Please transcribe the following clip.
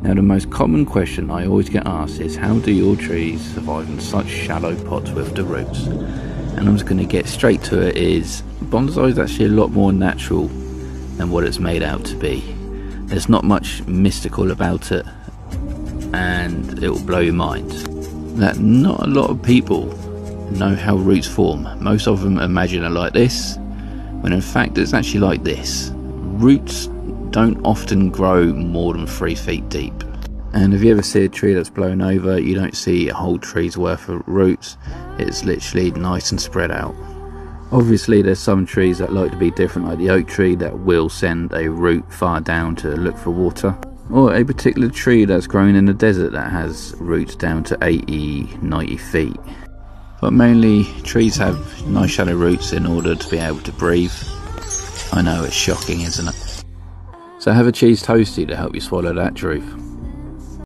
Now the most common question I always get asked is how do your trees survive in such shallow pots with the roots? And I'm just going to get straight to it is bonsai is actually a lot more natural than what it's made out to be. There's not much mystical about it and it will blow your mind. That not a lot of people know how roots form. Most of them imagine it like this when in fact it's actually like this. Roots don't often grow more than three feet deep. And if you ever see a tree that's blown over, you don't see a whole tree's worth of roots. It's literally nice and spread out. Obviously, there's some trees that like to be different, like the oak tree that will send a root far down to look for water. Or a particular tree that's grown in the desert that has roots down to 80, 90 feet. But mainly, trees have nice shallow roots in order to be able to breathe. I know it's shocking, isn't it? So have a cheese toasty to help you swallow that truth.